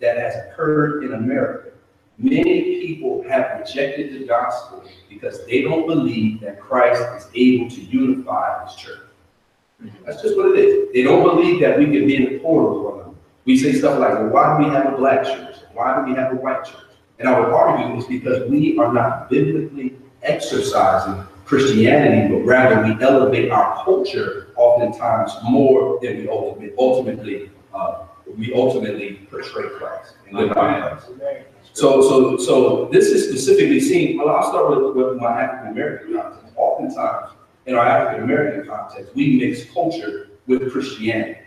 that has occurred in America. Many people have rejected the gospel because they don't believe that Christ is able to unify his church. That's just what it is. They don't believe that we can be in accord with one another. We say stuff like, well, why do we have a black church? Why do we have a white church? And I would argue is because we are not biblically exercising Christianity, but rather we elevate our culture oftentimes more than we ultimately, ultimately, uh, we ultimately portray Christ and live out Christ. So, so, so this is specifically seen, well, I'll start with, with my African American context. Oftentimes, in our African American context, we mix culture with Christianity.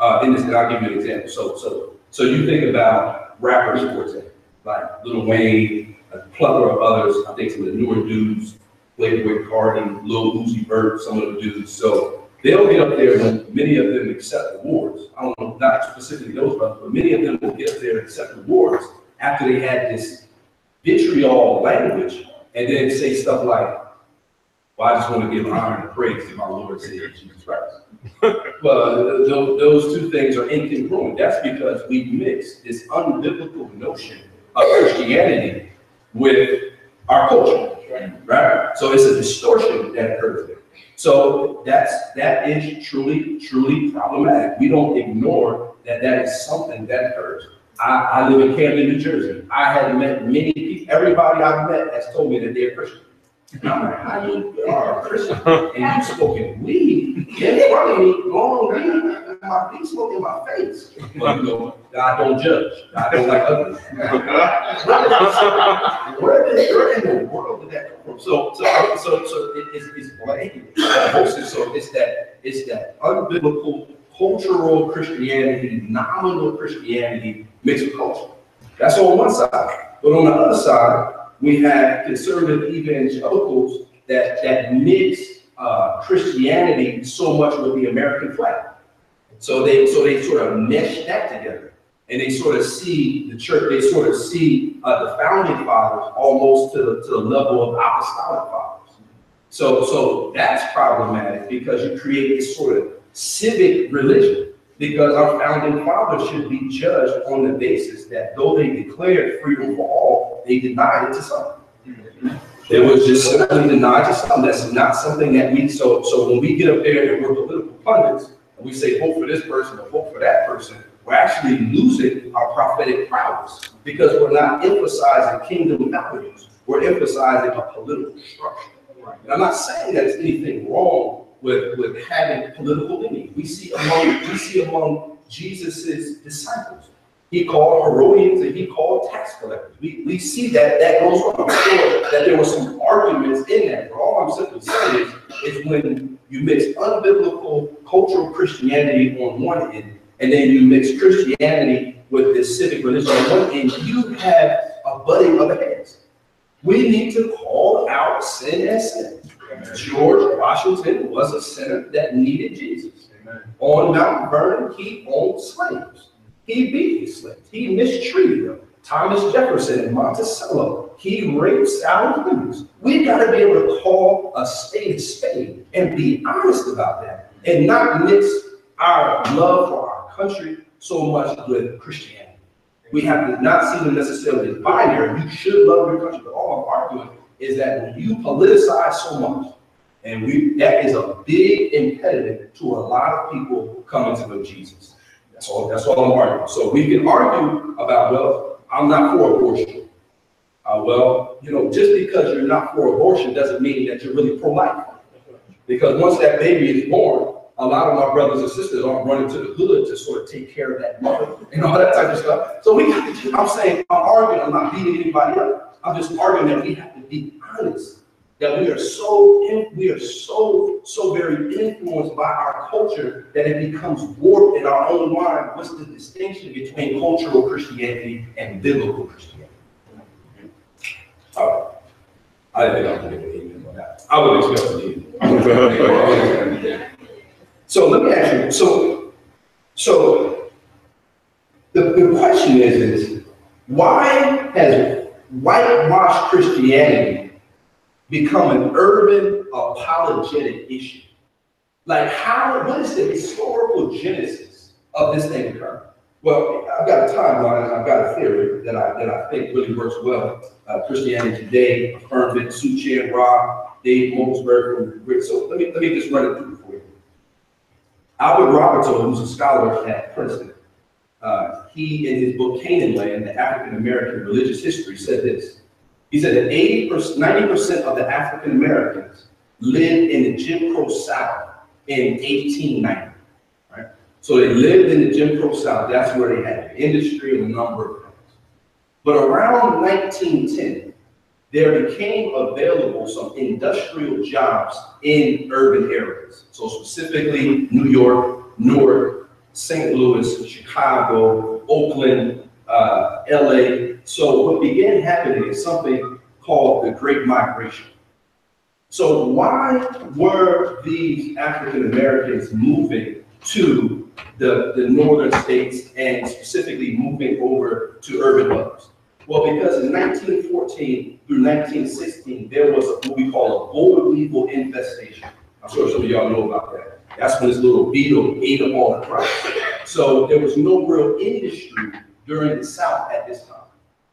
Uh, in this, and I'll give you an example. So, so, so you think about rappers, for example, like Lil Wayne, a plethora of others. I think some of the newer dudes, Playboi Carti, Lil Uzi Vert, some of the dudes. So they'll get up there, and many of them accept awards. I don't know, not specifically those but many of them will get up there and accept awards after they had this vitriol language, and then say stuff like, well, I just want to give honor and praise to my Lord and Savior Jesus Christ. well, those, those two things are incongruent. That's because we mix this unbiblical notion of Christianity with our culture, right? So it's a distortion that occurs there. So that's that is truly, truly problematic. We don't ignore that that is something that occurs. I, I live in Camden, New Jersey. I have met many people. Everybody I've met has told me that they're Christian. And I'm like, how you are a Christian and you smoking weed in front of me, long weed, my weed smoking in my face. But you know, God don't judge. God don't like others. where, did, where in the world did that So, so, so, so it, it's, it's blatant. So it's that it's that unbiblical cultural Christianity, nominal Christianity mixed with culture. That's on one side. But on the other side, we have conservative evangelicals that, that mix uh, Christianity so much with the American flag. So they so they sort of mesh that together. And they sort of see the church, they sort of see uh, the founding fathers almost to the, to the level of apostolic fathers. So, so that's problematic because you create this sort of civic religion because our founding fathers should be judged on the basis that though they declared freedom for all, they denied it to some. It was just simply denied to some. That's not something that we, so, so when we get up there and we're political pundits, and we say vote for this person or vote for that person, we're actually losing our prophetic prowess because we're not emphasizing kingdom values. We're emphasizing a political structure. And I'm not saying that there's anything wrong with, with having political leaning. We see among we see among Jesus's disciples. He called Herodians and he called tax collectors. We, we see that that goes on. I'm sure that there were some arguments in that. But all I'm simply saying is, is when you mix unbiblical cultural Christianity on one end, and then you mix Christianity with this civic religion end, you have a butting of heads. We need to call out sin as sin. George Washington was a sinner that needed Jesus. On Mount Vernon, he owned slaves. He beat his slaves. He mistreated them. Thomas Jefferson in Monticello, he raped Sally Hemings. We've got to be able to call a spade a spade and be honest about that and not mix our love for our country so much with Christianity. We have not see them necessarily as binary. You should love your country, but all I'm arguing is that when you politicize so much, and we that is a big impediment to a lot of people coming to know Jesus. That's all. That's all I'm arguing. So we can argue about well, I'm not for abortion. Uh, well, you know, just because you're not for abortion doesn't mean that you're really pro-life. Because once that baby is born, a lot of my brothers and sisters aren't running to the hood to sort of take care of that mother and all that type of stuff. So we have to, I'm saying, I'm arguing, I'm not beating anybody up. I'm just arguing that we have to be honest. That we are so we are so so very influenced by our culture that it becomes warped in our own mind. What's the distinction between cultural Christianity and biblical Christianity? All right. I think I'm going to that. I would expect to So let me ask you. So so the, the question is is why has whitewashed Christianity become an urban apologetic issue. Like how, what is the historical genesis of this thing occurring? Well, I've got a timeline, I've got a theory that I, that I think really works well. Uh, Christianity Today affirmed it, Soong-Chan Rah, Dave Moberg from So let me, let me just run it through for you. Albert Raboteau, who's a scholar at Princeton, uh, he, in his book Canaan Land, the African American Religious History, said this. He said that 80%, 90% of the African Americans lived in the Jim Crow South in 1890. Right? So they lived in the Jim Crow South. That's where they had the industry and a number of things. But around 1910, there became available some industrial jobs in urban areas. So specifically New York, Newark, St. Louis, Chicago, Oakland, uh, LA. So what began happening is something called the Great Migration. So why were these African Americans moving to the, the northern states and specifically moving over to urban hubs? Well, because in 1914 through 1916, there was what we call a boll weevil infestation. I'm sure some of y'all know about that. That's when this little beetle ate up all the crops. So there was no real industry during the South at this time.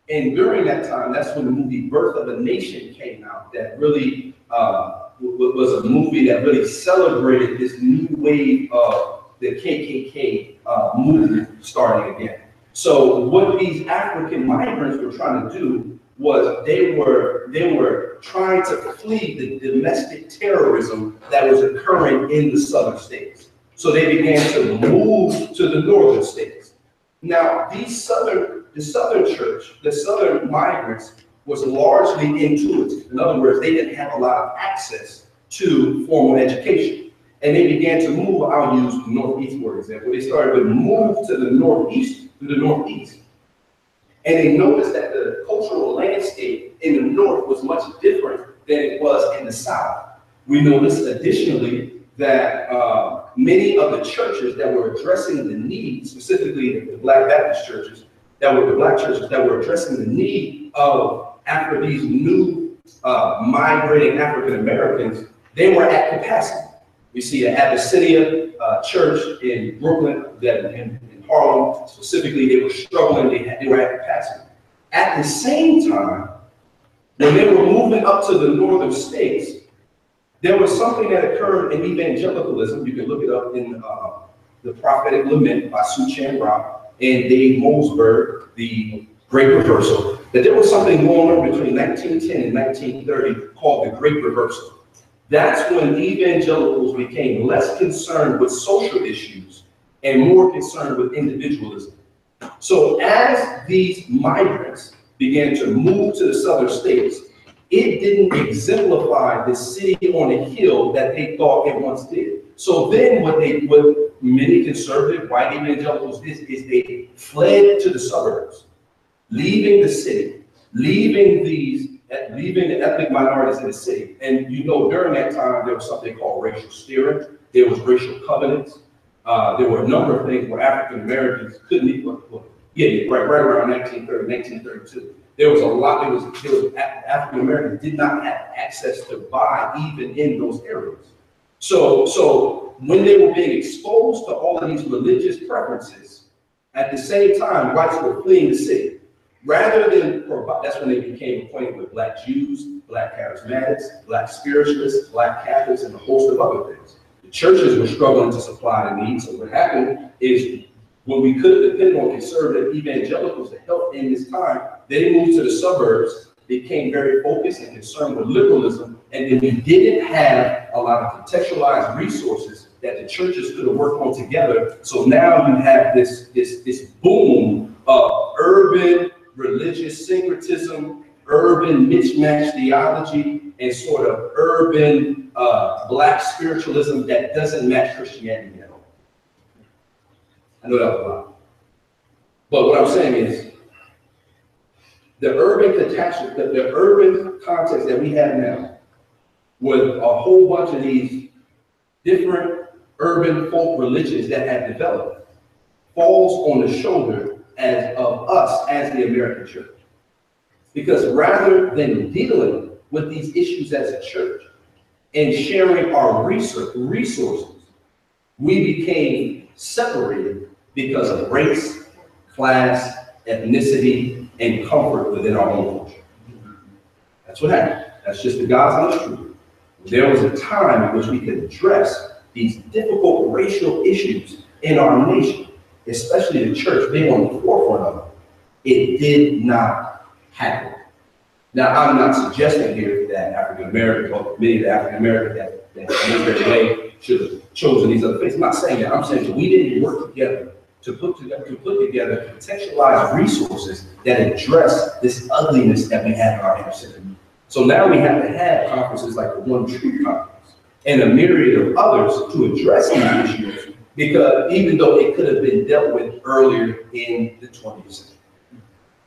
And during that time, that's when the movie Birth of a Nation came out that really uh, was a movie that really celebrated this new wave of the KKK uh, movement starting again. So what these African migrants were trying to do was they were they were trying to flee the domestic terrorism that was occurring in the southern states. So they began to move to the northern states. Now, these southern the southern church, the southern migrants was largely intuitive. In other words, they didn't have a lot of access to formal education. And they began to move, I'll use the Northeast for example. They started to move to the Northeast the northeast. And they noticed that the cultural landscape in the north was much different than it was in the south. We noticed additionally that uh, many of the churches that were addressing the need, specifically the, Black Baptist churches, that were the Black churches that were addressing the need of after these new uh, migrating African Americans, they were at capacity. We see the Abyssinia uh, Church in Brooklyn that in, Harlem specifically, they were struggling, they, had, they were at capacity. At the same time, when they were moving up to the northern states, there was something that occurred in evangelicalism. You can look it up in uh, the Prophetic Lament by Soong-Chan and Dave Moberg, the Great Reversal, that there was something going on between 1910 and 1930 called the Great Reversal. That's when evangelicals became less concerned with social issues and more concerned with individualism. So as these migrants began to move to the southern states, it didn't exemplify the city on a hill that they thought it once did. So then what they what many conservative white evangelicals did is they fled to the suburbs, leaving the city, leaving these leaving the ethnic minorities in the city. And you know, during that time, there was something called racial steering. There was racial covenants. Uh, there were a number of things where African Americans couldn't even, well, yeah, right, right around 1930, 1932. There was a lot, there was, there was African Americans did not have access to buy even in those areas. So, so when they were being exposed to all of these religious preferences, at the same time, whites were fleeing the city. Rather than, that's when they became acquainted with black Jews, black charismatics, black spiritualists, black Catholics, and a host of other things churches were struggling to supply the needs. So what happened is when we could have depended on conservative evangelicals to help in this time, they moved to the suburbs, became very focused and concerned with liberalism, and then we didn't have a lot of contextualized resources that the churches could have worked on together. So now you have this, this, this boom of urban religious syncretism, urban mismatched theology, and sort of urban uh, black spiritualism that doesn't match Christianity at all. I know that was a lot. But what I'm saying is, the urban catastrophe, the, the urban context that we have now, with a whole bunch of these different urban folk religions that have developed, falls on the shoulder as of us as the American church. Because rather than dealing with these issues as a church and sharing our resources, we became separated because of race, class, ethnicity, and comfort within our own culture. That's what happened. That's just the God's honest truth. There was a time in which we could address these difficult racial issues in our nation, especially the church being on the forefront of it. It did not happen. Now, I'm not suggesting here that African Americans, or many of the African Americans that, that went their way should have chosen these other faiths. I'm not saying that. I'm saying that we didn't work together to put together, to put together contextualized resources that address this ugliness that we have in our inner city. So now we have to have conferences like the One True Conference and a myriad of others to address these issues because even though it could have been dealt with earlier in the 20th century.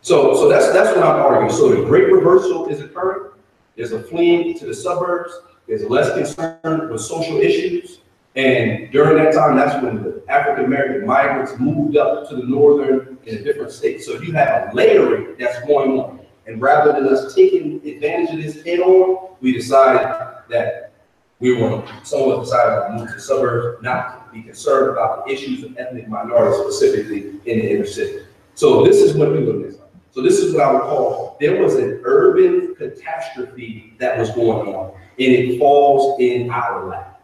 So, so that's that's what I'm arguing. So the great reversal is occurring. There's a fleeing to the suburbs. There's less concern with social issues. And during that time, that's when the African American migrants moved up to the northern in a different state. So you have a layering that's going on. And rather than us taking advantage of this head on, we decided that we were, someone decided to move to the suburbs, not be concerned about the issues of ethnic minorities specifically in the inner city. So this is what we look at. So this is what I would call, there was an urban catastrophe that was going on, and it falls in our lap.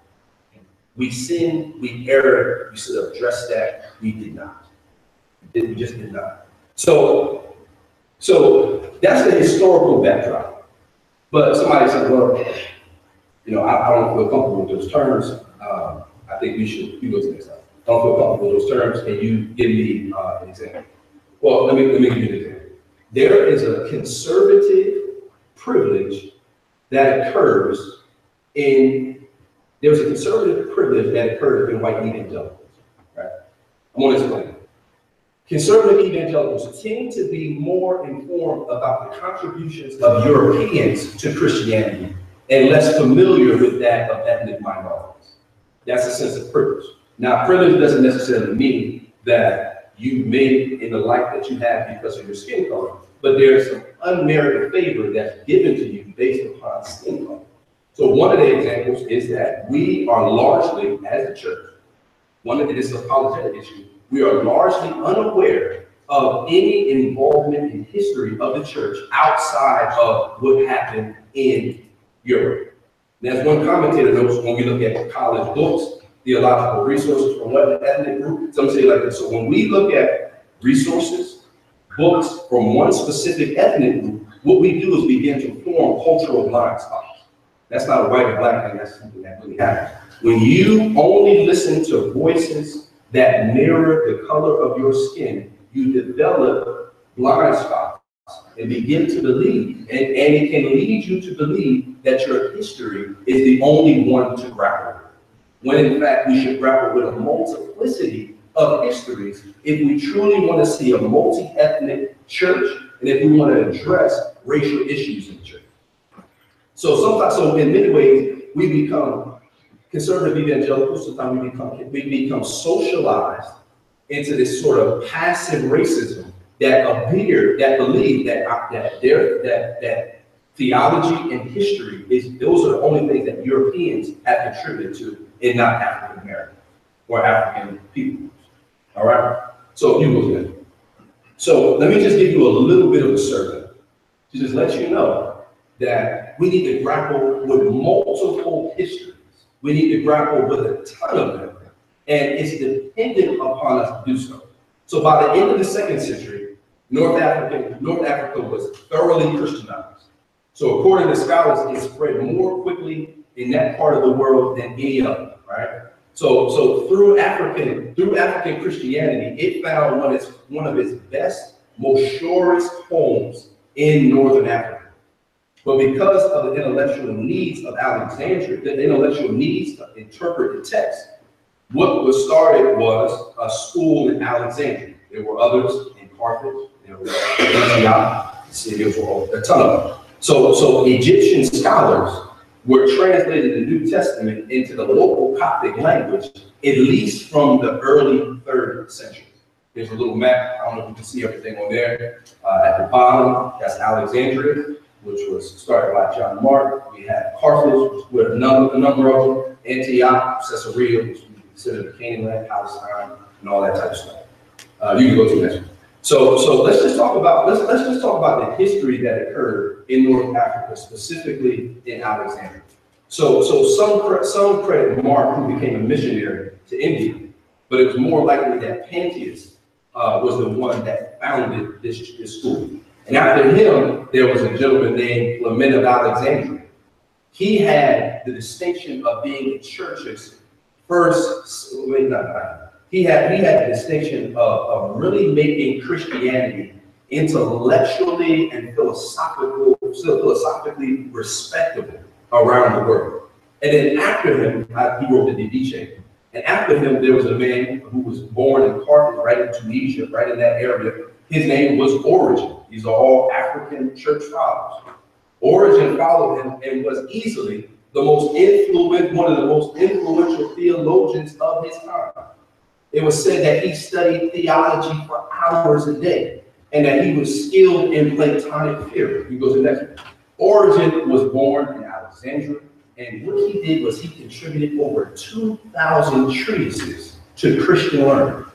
We sinned, we erred, we should have addressed that, we did not. We just did not. So, so that's the historical backdrop. But somebody said, well, you know, I, I don't feel comfortable with those terms. Um, I think we should, you go to the next slide. I don't feel comfortable with those terms. Can you give me uh, an example? Well, let me, let me give you an example. There is a conservative privilege that occurs in, there's a conservative privilege that occurs in white evangelicals, right? I'm to explain. Conservative evangelicals tend to be more informed about the contributions of Europeans to Christianity and less familiar with that of ethnic minorities. That's a sense of privilege. Now, privilege doesn't necessarily mean that you made it in the life that you have because of your skin color, but there's some unmerited favor that's given to you based upon color. So one of the examples is that we are largely, as a church, one of it is a apologetic issue, we are largely unaware of any involvement in history of the church outside of what happened in Europe. And as one commentator notes, when we look at college books, theological resources from what ethnic group, some say like this. So when we look at resources, books from one specific ethnic group, what we do is begin to form cultural blind spots. That's not a white or black thing, that's something that really happens. When you only listen to voices that mirror the color of your skin, you develop blind spots and begin to believe, and, and it can lead you to believe that your history is the only one to grapple with. When in fact, we should grapple with a multiplicity of histories if we truly want to see a multi-ethnic church and if we want to address racial issues in the church. So sometimes, so in many ways, we become conservative evangelicals, sometimes we become, we become socialized into this sort of passive racism that appear, that believe that, uh, that their, that, that theology and history is, those are the only things that Europeans have contributed to and not African American or African people. All right? So you at it. So let me just give you a little bit of a survey to just let you know that we need to grapple with multiple histories. We need to grapple with a ton of them. And it's dependent upon us to do so. So by the end of the second century, North Africa, North Africa was thoroughly Christianized. So according to scholars, it spread more quickly in that part of the world than any other, right? So, so through African, through African Christianity, it found one of its, one of its best, most surest homes in Northern Africa. But because of the intellectual needs of Alexandria, the intellectual needs to interpret the text, what was started was a school in Alexandria. There were others in Carthage, there were Antioch, there were a ton of them. So, so Egyptian scholars were translated the New Testament into the local Coptic language, at least from the early third century. There's a little map. I don't know if you can see everything on there. Uh, at the bottom, that's Alexandria, which was started by John Mark. We have Carthage, with a number, a number of them. Antioch, Caesarea, which we consider the Canaan land, Palestine, and all that type of stuff. Uh, you can go to the next one. So, so let's just talk about, let's, let's just talk about the history that occurred in North Africa, specifically in Alexandria. So, so some, some credit Mark, who became a missionary to India, but it was more likely that Pantaenus uh, was the one that founded this, this school. And after him, there was a gentleman named Clement of Alexandria. He had the distinction of being the church's first, wait, not, he had, he had the distinction of, of really making Christianity intellectually and philosophical, philosophically respectable around the world. And then after him, uh, he wrote the Didache. And after him, there was a man who was born in Carthage, right in Tunisia, right in that area. His name was Origen. These are all African church fathers. Origen followed him and was easily the most influential, one of the most influential theologians of his time. It was said that he studied theology for hours a day and that he was skilled in Platonic theory. He goes to the next one. Origen was born in Alexandria, and what he did was he contributed over 2,000 treatises to Christian learning.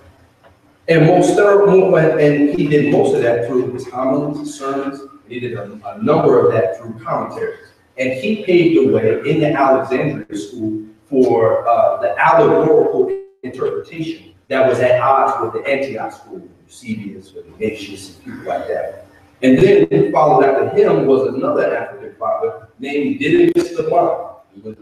And most and he did most of that through his homilies, sermons. He did a, a number of that through commentaries. And he paved the way in the Alexandria school for uh, the allegorical interpretation that was at odds with the Antioch school, Eusebius, Ignatius, and people like that. And then followed after him was another African father named Didymus the Blind.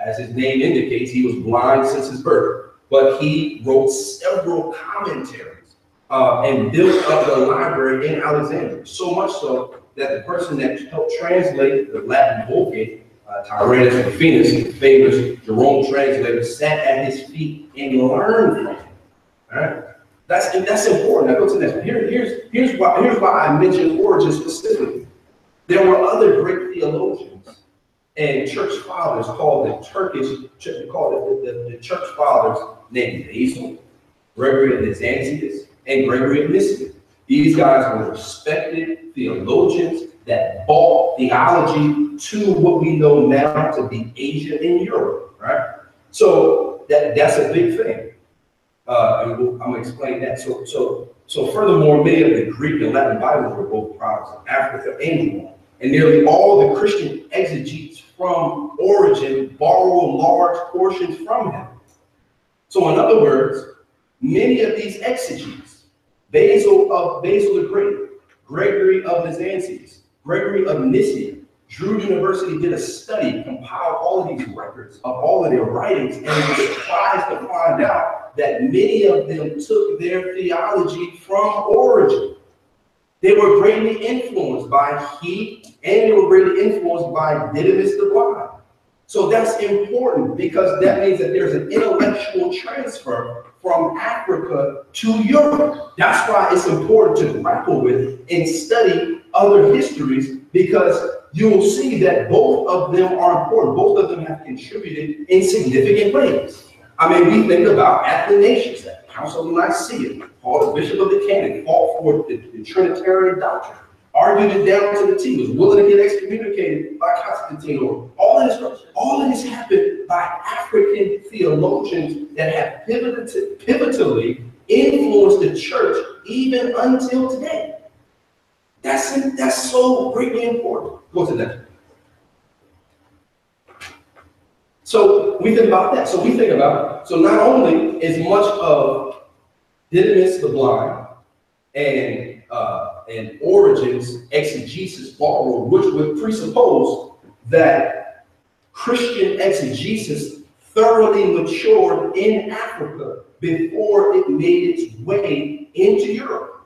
as his name indicates, he was blind since his birth, but he wrote several commentaries uh, and built up the library in Alexandria. So much so that the person that helped translate the Latin Vulgate, uh, Tyrannius Rufinus, the famous Jerome translator, sat at his feet and learned from him. All right? That's that's important. Now go to this. Here, here's here's why here's why I mentioned Origen specifically. There were other great theologians and church fathers called the Turkish, called the, the, the church fathers named Basil, Gregory of Nazianzus, and Gregory of Nyssa. These guys were respected theologians that brought theology to what we know now to be Asia and Europe, right? So that, that's a big thing. Uh, and we'll, I'm to explain that. So, so, so furthermore, many of the Greek and Latin Bibles were both of Africa and Rome. And nearly all the Christian exegetes from Origen borrow large portions from him. So in other words, many of these exegetes, Basil of Basil the Great, Gregory of Nazianzus, Gregory of Nyssa, Drew University did a study, compiled all of these records of all of their writings, and was surprised to find out that many of them took their theology from Origen. They were greatly influenced by he, and they were greatly influenced by Didymus the Blind. So that's important because that means that there's an intellectual transfer from Africa to Europe. That's why it's important to grapple with and study other histories because you will see that both of them are important. Both of them have contributed in significant ways. I mean, we think about Athanasius, the Council of Nicaea, Paul, the Bishop of the Canon, fought for the, the Trinitarian doctrine, argued it down to the T, was willing to get excommunicated by Constantine. All of this, all of this happened by African theologians that have pivoted, pivotally influenced the church even until today. That's, that's so greatly important. Go to that. So we think about that. So we think about, so not only is much of Didymus the blind and uh, and Origen's exegesis borrowed, which would presuppose that Christian exegesis thoroughly matured in Africa before it made its way into Europe.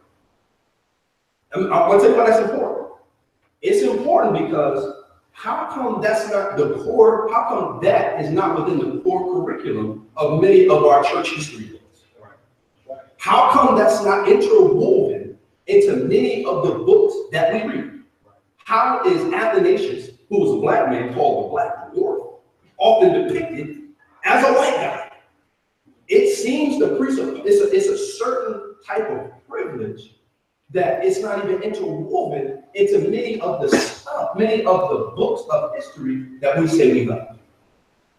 I, mean, I want to tell you why that's important. It's important because how come that's not the core? How come that is not within the core curriculum of many of our church history books? How come that's not interwoven into many of the books that we read? How is Athanasius, who was a black man called the Black Dwarf, often depicted as a white guy? It seems the presuppose it's a, it's a certain type of privilege that it's not even interwoven into many of the stuff, many of the books of history that we say we love.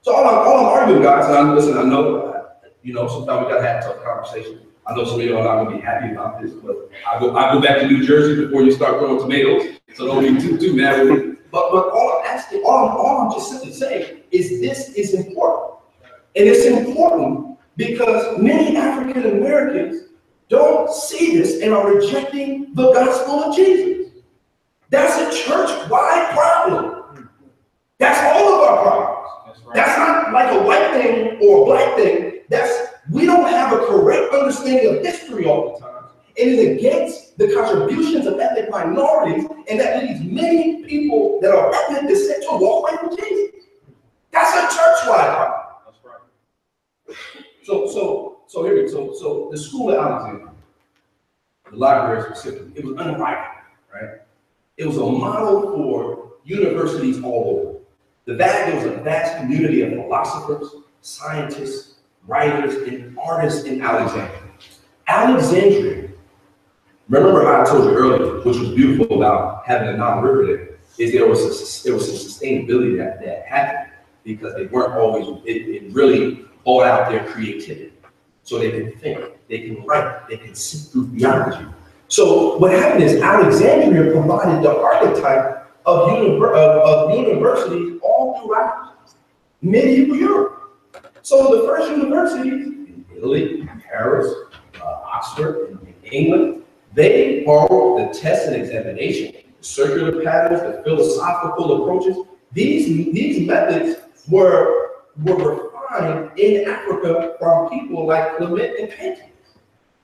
So all I'm, all I'm arguing, guys, and I'm, listen, I know, uh, you know, sometimes we gotta have tough conversations. I know some of y'all are not gonna be happy about this, but I go, I go back to New Jersey before you start growing tomatoes, so don't be too, too mad with me. But, but all I'm asking, all, I'm- all I'm just simply saying is this is important. And it's important because many African Americans don't see this and are rejecting the gospel of Jesus. That's a church-wide problem. That's all of our problems. That's right. That's not like a white thing or a black thing. That's, we don't have a correct understanding of history all the time. It is against the contributions of ethnic minorities, and that leads many people that are ethnic descent to walk away from Jesus. That's a church-wide problem. That's right. So, so, so here so, so the school at Alexandria, the library specifically, it was unrivaled, right? It was a model for universities all over. The vast, there was a vast community of philosophers, scientists, writers, and artists in Alexandria. Alexandria, remember how I told you earlier, which was beautiful about having a non-river there, is there was a, there was some sustainability that, that happened because they weren't always, it, it really brought out their creativity. So they can think, they can write, they can see through theology. So what happened is Alexandria provided the archetype of, univer- of, of universities all throughout medieval Europe. So the first universities in Italy, Paris, uh, Oxford, in England, they borrowed the test and examination, the circular patterns, the philosophical approaches. These, these methods were, were refined in Africa from people like Clement and Painting.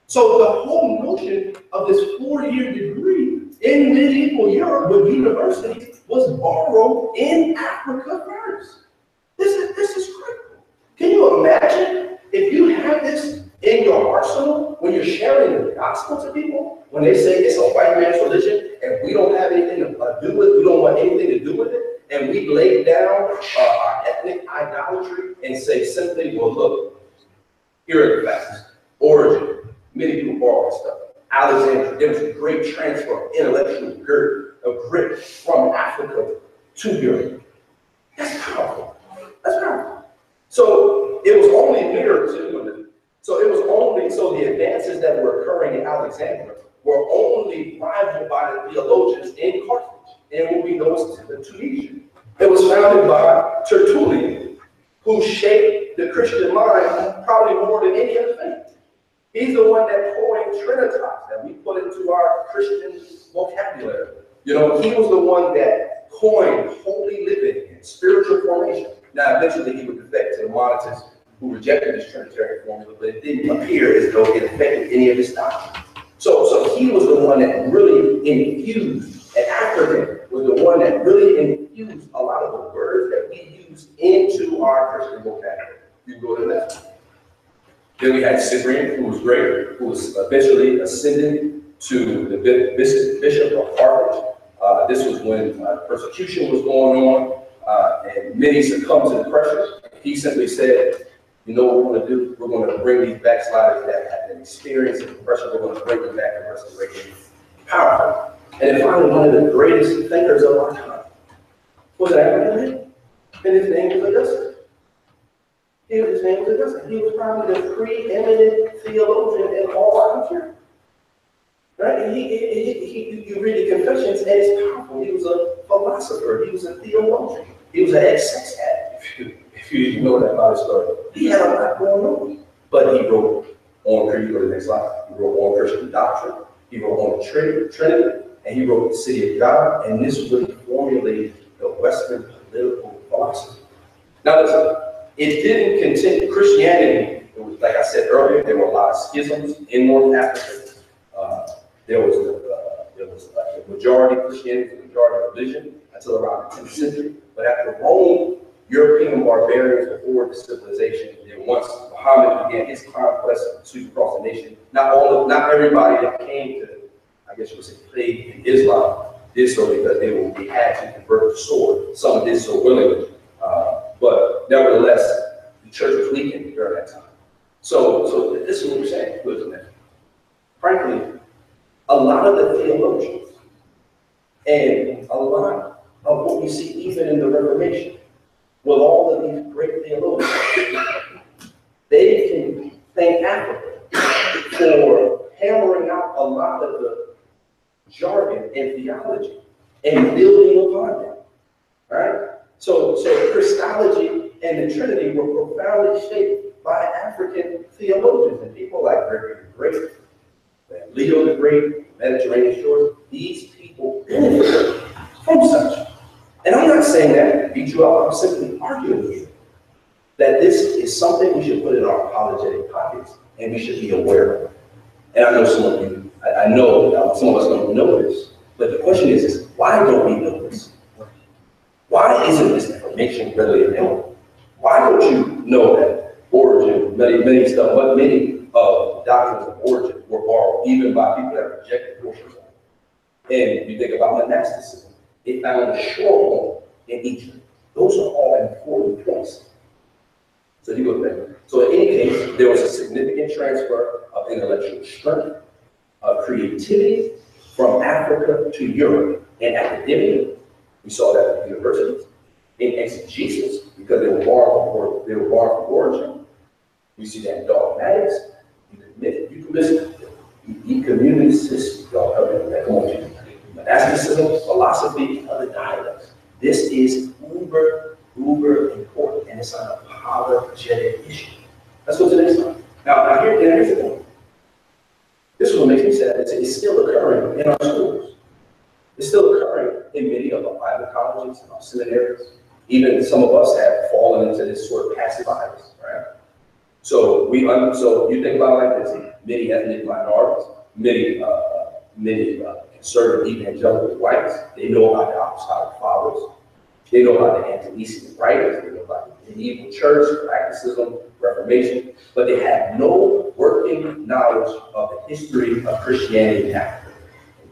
So the whole notion of this four-year degree in medieval Europe with universities was borrowed in Africa first. This is, this is critical. Can you imagine if you have this in your arsenal when you're sharing the gospel to people? When they say it's a white man's religion and we don't have anything to do with it, we don't want anything to do with it, and we lay down uh, our ethnic idolatry and say simply, well, look, here are the facts. Origen, many people borrow stuff. Alexandria, there was a great transfer of intellectual grit, of grit from Africa to Europe. That's powerful. That's powerful. So it was only mirrored to, so it was only, so the advances that were occurring in Alexandria were only rivaled by the theologians in Carthage, and what we know as the Tunisia. It was founded by Tertullian, who shaped the Christian mind probably more than any other faith. He's the one that coined Trinitas, that we put into our Christian vocabulary. You know, he was the one that coined holy living and spiritual formation. Now, eventually he would defect to the monarchists who rejected this Trinitarian formula, but it didn't appear as though it affected any of his doctrine. So, so he was the one that really infused, an him was the one that really infused a lot of the words that we use into our Christian vocabulary. You go to the next. Then we had Cyprian, who was great, who was eventually ascended to the bishop of Carthage. Uh, this was when uh, persecution was going on, uh, and many succumbed to the pressure. He simply said, you know what we're going to do? We're going to bring these backsliders that have been experiencing oppression, we're going to bring them back and restoration. And finally, one of the greatest thinkers of our time was an African man, and his name was Augustine. He, his name was Augustine. He was probably the preeminent theologian in all our country. Right? And he, he, he, you read the confessions, and it's powerful. He was a philosopher. He was a theologian. He was an ex-sex addict, if you, if you didn't know that about his story. He had a lot going on. But he wrote on, you go to the next slide? He wrote on Christian doctrine. He wrote on the Trinity, Trinity, and he wrote the City of God. And this really formulated the Western political philosophy. Now listen, it didn't continue, Christianity, it was, like I said earlier, there were a lot of schisms in North Africa. Uh, There was, uh, there was uh, the majority Christianity, the majority religion until around the tenth century. But after Rome, European barbarians before the civilization, And then once Muhammad began his conquest and sweep across the nation, not all of, not everybody that came to, I guess you would say, faith in Islam did so because they were, had to convert the sword. Some did so willingly. Uh, but nevertheless, the church was weakened during that time. So, so this is what we're saying, listen, man. Frankly, a lot of the theologians and a lot of what we see even in the Reformation, with all of these great theologians, they can thank Africa for hammering out a lot of the jargon and theology and building upon that. Right? So, so Christology and the Trinity were profoundly shaped by African theologians and people like Gregory the Great, Leo the Great, Mediterranean shores. These people benefited from such. And I'm not saying that to beat you up, I'm simply arguing with you that this is something we should put in our apologetic pockets and we should be aware of. And I know some of you, I, I know uh, some of us don't know this, but the question is, is why don't we know this? Why isn't this information readily available? Why don't you know that Origen, many, many stuff, but many of doctrines of Origen were borrowed, even by people that rejected portions. And you think about monasticism, it found a shore home in Egypt. Those are all important points. So you go there. So in any case, there was a significant transfer of intellectual strength, of creativity from Africa to Europe in academia. We saw that at universities. In exegesis, because they were from, they were born from Origen. We see that in dogmatics, commit, you communicist, y'all with that, Jesus. monasticism, philosophy, and other dialects. This is uber, uber important, and it's an apologetic issue. Let's go to the next one. Now, now here, here's the thing. This is what makes me sad. It's, it's still occurring in our schools. It's still occurring in many of our Bible colleges and our seminaries. Even some of us have fallen into this sort of passive bias, right? So we, so you think about like this, many ethnic minorities, many, uh, many uh, conservative evangelical whites, they know about the apostolic fathers. They know about the Athanasian writers, they know about the medieval church, practicism, Reformation, but they have no knowledge of the history of Christianity in Africa.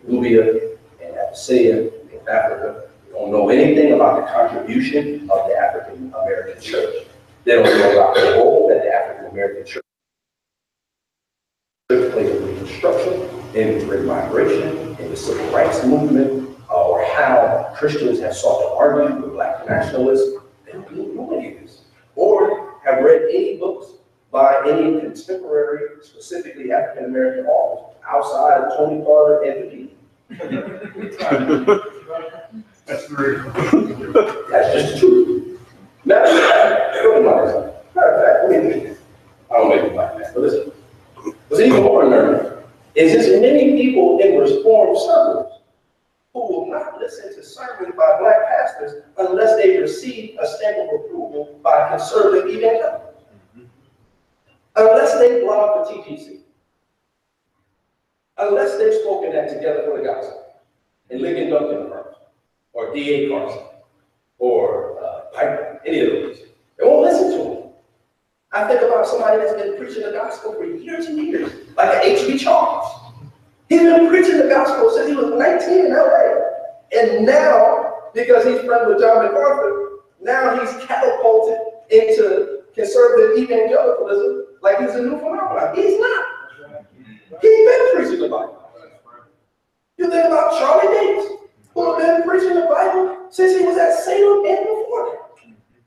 Nubia and Abyssinia, in Africa, don't know anything about the contribution of the African American church. They don't know about the role that the African American church played in Reconstruction, in Great Migration, in the Civil Rights Movement, or how Christians have sought to argue with black nationalists. They don't know any of this. Or have read any books by any contemporary, specifically African American authors outside of Tony Carter and the That's true. That's just true. Matter of fact, go ahead, Matter of fact, let me, I don't make a black man, but listen. What's even more unnerving is there's many people in reform circles who will not listen to sermons by black pastors unless they receive a stamp of approval by conservative evangelicals. Unless they blog for TGC. Unless they've spoken that together for the gospel. And Ligon Duncan or D.A. Carson, or uh, Piper, any of those. They won't listen to them. I think about somebody that's been preaching the gospel for years and years, like H.B. Charles. He's been preaching the gospel since he was 19 in LA. And now, because he's friends with John MacArthur, now he's catapulted into conservative evangelicalism like he's a new phenomenon. He's not. He's been preaching the Bible. You think about Charlie Dates, who have been preaching the Bible since he was at Salem and before that.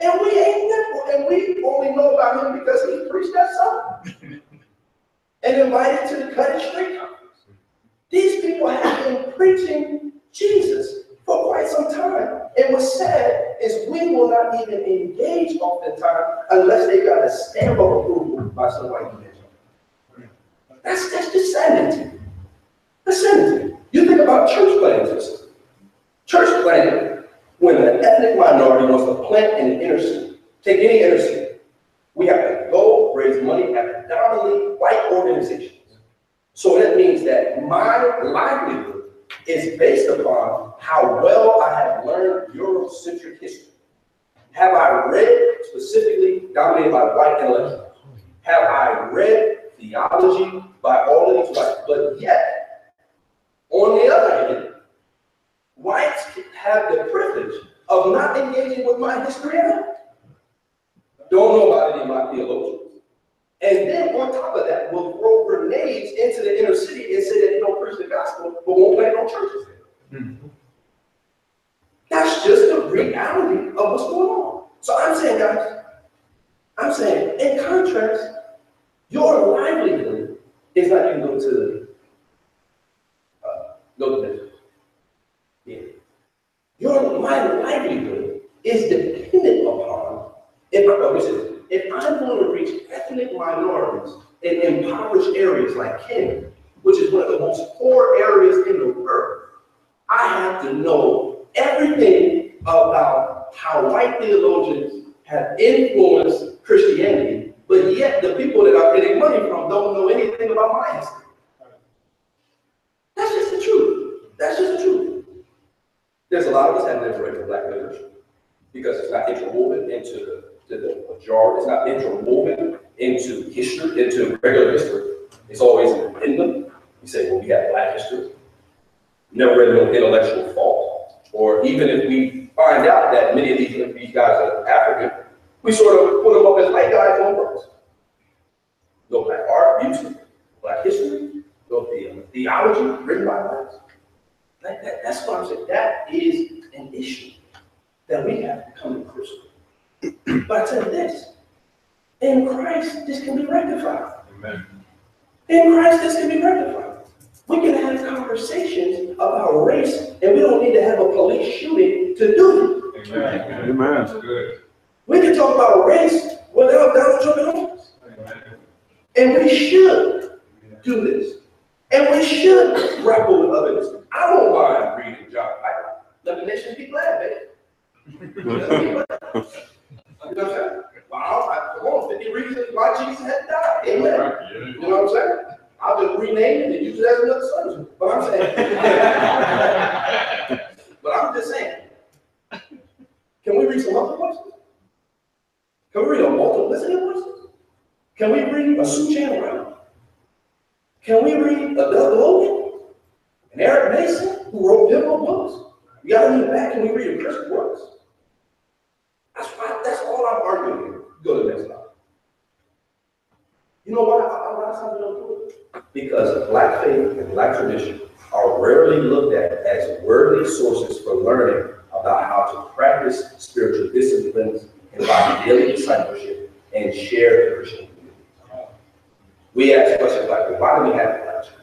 And we ain't never, and we only know about him because he preached that song. and invited to the Cutting Street These people have been preaching Jesus for quite some time. And what's sad is we will not even engage oftentimes unless they got a stamp of approval some white. That's, that's just sanity. That's sanity. You think about church system. Church planting, when an ethnic minority wants to plant an inner city, take any inner city, we have to go raise money at predominantly white organizations. So that means that my livelihood is based upon how well I have learned Eurocentric history. Have I read specifically dominated by white intellectuals? Have I read theology by all of these whites? But yet, on the other hand, whites have the privilege of not engaging with my history at all. Don't know about any of my theologians. And then on top of that, we'll throw grenades into the inner city and say that they don't preach the gospel, but won't plant no churches there. That's just the reality of what's going on. So I'm saying, guys, I'm saying, in contrast, your livelihood is not you go to uh, go to yeah. Your my livelihood is dependent upon if I oh, listen, if I'm going to reach ethnic minorities in impoverished areas like Kenya, which is one of the most poor areas in the world, I have to know everything about how white theologians have influenced Christianity yet the people that I'm getting money from don't know anything about my history. That's just the truth. That's just the truth. There's a lot of us never read the black literature because it's not interwoven into the, the majority, it's not interwoven into history, into regular history. It's always an addendum. You say, well, we have black history. Never read no intellectual fault. Or even if we find out that many of these, these guys are African, we sort of put them up as white guys on purpose. No black art, music, black history, go the, um, theology written by blacks. That, that, that's what I'm saying. That is an issue that we have to come to crucible. But I tell you this, in Christ, this can be rectified. Amen. In Christ, this can be rectified. We can have conversations about race, and we don't need to have a police shooting to do it. Amen. Amen. That's good. We can talk about race without Donald Trump in office. Amen. And we should do this. And we should grapple with other issues. I don't mind reading John Piper. Let the nation be glad, baby. Be glad. You know what I'm saying? Wow, I, come on, 50 reasons why Jesus had died. Amen. You know what I'm saying? I'll just rename it and use it as another sermon. But I'm saying. but I'm just saying. Can we read some other voices? Can we read a multiplicity of voices? Can we read a Soong-Chan? Can we read a Doug Logan? An Eric Mason who wrote biblical books? We gotta read back and we read a Chris Brooks. That's why, that's all I'm arguing here. Go to the next slide. You know why? It. Because black faith and black tradition are rarely looked at as worthy sources for learning about how to practice spiritual disciplines and by daily discipleship and share the Christian. We ask questions like, why do we have a black church?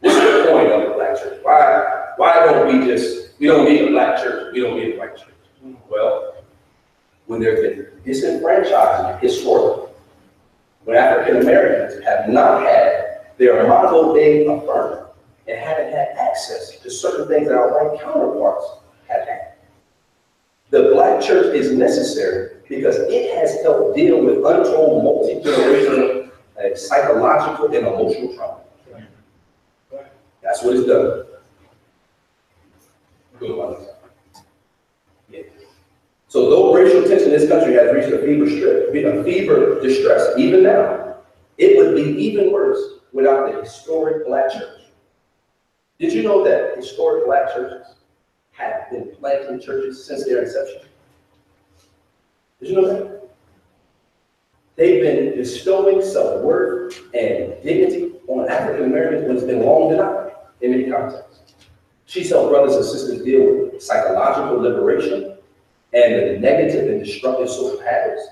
What's the point of a black church? Why, why don't we just, we don't need a black church, we don't need a white church? Well, when there's been disenfranchisement historically, when African Americans have not had their Imago Dei affirmed and haven't had access to certain things that our white counterparts have had. The black church is necessary because it has helped deal with untold multi-generational uh, psychological and emotional trauma. That's what it's done. So though racial tension in this country has reached a fever strip, a fever distress, even now, it would be even worse without the historic black church. Did you know that historic black churches have been planting churches since their inception? Did you know that? They've been bestowing self-worth and dignity on African Americans when it's been long denied in many contexts. She's helped brothers and sisters deal with psychological liberation and the negative and destructive social habits.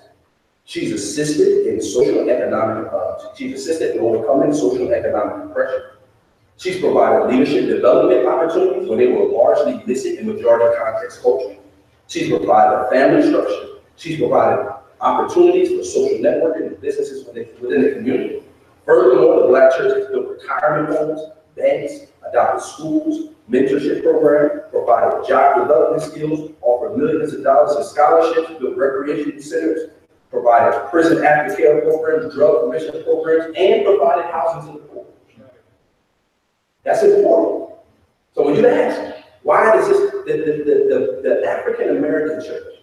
She's assisted in social economic, uh, she's assisted in overcoming social economic depression. She's provided leadership development opportunities when they were largely missing in majority context culture. She's provided a family structure. She's provided opportunities for social networking and businesses within, the community. Furthermore, the Black Church has built retirement homes, banks, adopted schools, mentorship program, provided job development skills, offered millions of dollars in scholarships, built recreation centers, provided prison aftercare programs, drug prevention programs, and provided housing to the poor. That's important. So when you ask, why does this, the, the, the, the, the African American church